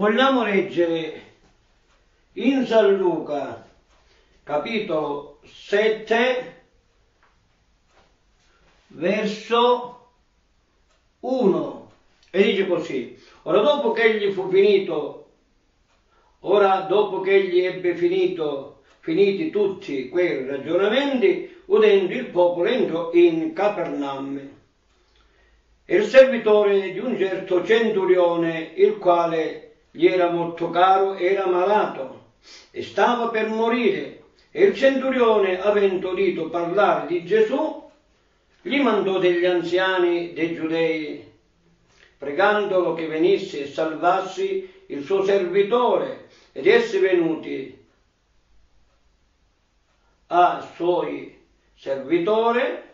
Vogliamo leggere in San Luca, capitolo 7, verso 1, e dice così, ora dopo che egli fu finito, ora dopo che egli ebbe finito, finiti tutti quei ragionamenti, udendo il popolo entrò in Capernam. E il servitore di un certo centurione, il quale gli era molto caro, era malato e stava per morire. E il centurione, avendo udito parlare di Gesù, gli mandò degli anziani dei giudei, pregandolo che venisse e salvassi il suo servitore, ed essi venuti a suoi servitore,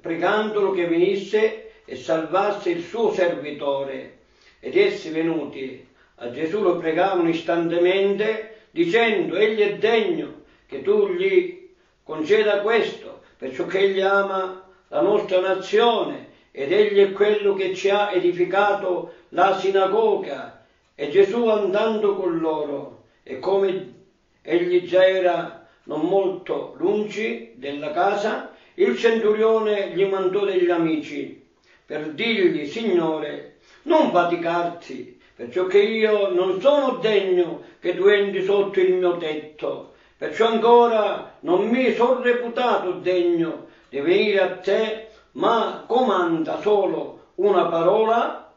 pregandolo che venisse e salvasse il suo servitore. Ed essi venuti a Gesù lo pregavano istantemente, dicendo, egli è degno che tu gli conceda questo, perciò che egli ama la nostra nazione ed egli è quello che ci ha edificato la sinagoga. E Gesù andando con loro, e come egli già era non molto lungi della casa, il centurione gli mandò degli amici per dirgli, Signore, non faticarti, perciò che io non sono degno che tu entri sotto il mio tetto, perciò ancora non mi sono reputato degno di venire a te, ma comanda solo una parola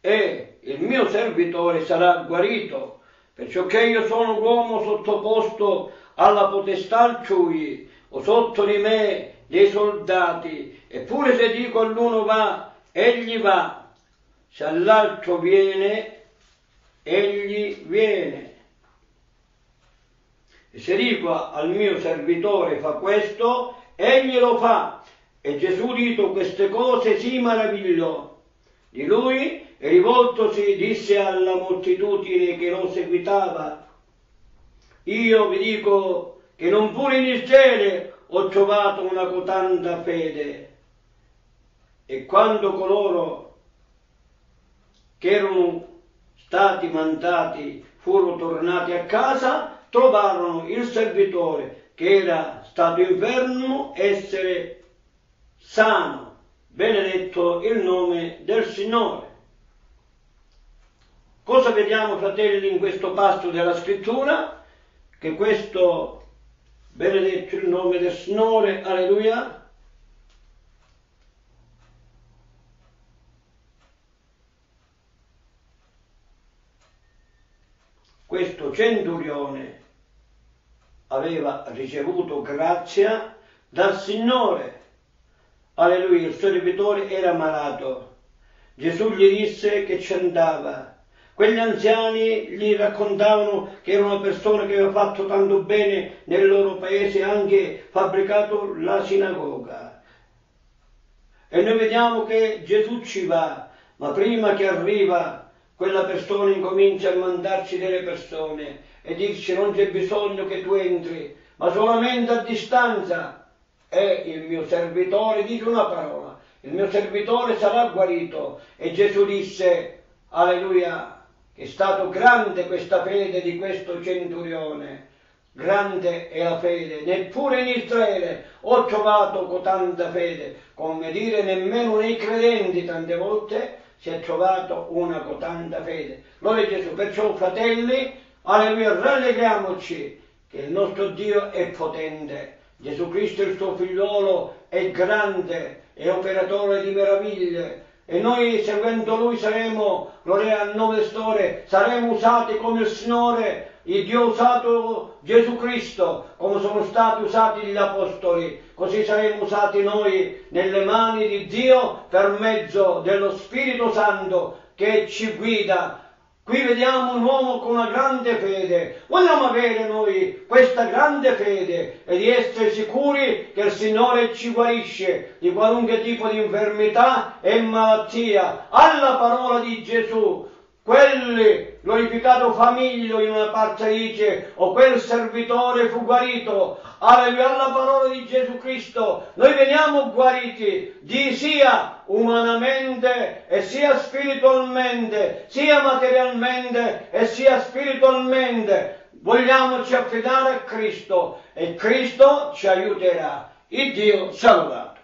e il mio servitore sarà guarito, perciò che io sono uomo sottoposto alla potestà altrui, o sotto di me dei soldati, eppure se dico all'uno va, egli va, se all'altro viene, egli viene. E se dico al mio servitore fa questo, egli lo fa. E Gesù dito queste cose si meravigliò di lui e rivoltosi disse alla moltitudine che lo seguitava, io vi dico che non pure in Israele ho trovato una cotanta fede. E quando coloro che erano stati mandati furono tornati a casa, trovarono il servitore che era stato infermo essere sano. Benedetto il nome del Signore. Cosa vediamo, fratelli, in questo passo della scrittura? Che questo benedetto il nome del Signore, alleluia. Questo centurione aveva ricevuto grazia dal Signore. Alleluia, il suo servitore era malato. Gesù gli disse che ci andava Quegli anziani gli raccontavano che era una persona che aveva fatto tanto bene nel loro paese, anche fabbricato la sinagoga. E noi vediamo che Gesù ci va, ma prima che arriva quella persona incomincia a mandarci delle persone e dice non c'è bisogno che tu entri, ma solamente a distanza. E il mio servitore dice una parola, il mio servitore sarà guarito. E Gesù disse, alleluia, è stato grande questa fede di questo centurione, grande è la fede, neppure in Israele ho trovato cotanta fede, come dire nemmeno nei credenti tante volte si è trovato una cotanta fede. Lode Gesù, perciò fratelli, alleluia, rallegriamoci che il nostro Dio è potente, Gesù Cristo il suo figliolo è grande, è operatore di meraviglie, e noi seguendo Lui saremo, gloria al nome del Signore, saremo usati come il Signore, il Dio ha usato Gesù Cristo, come sono stati usati gli Apostoli, così saremo usati noi nelle mani di Dio per mezzo dello Spirito Santo che ci guida Qui vediamo un uomo con una grande fede. Vogliamo avere noi questa grande fede e di essere sicuri che il Signore ci guarisce di qualunque tipo di infermità e malattia. Alla parola di Gesù, quelli glorificato famiglio in una parte o quel servitore fu guarito. Alleluia alla parola di Gesù Cristo. Noi veniamo guariti di sia umanamente e sia spiritualmente sia materialmente e sia spiritualmente. Vogliamoci affidare a Cristo e Cristo ci aiuterà. Il Dio saluta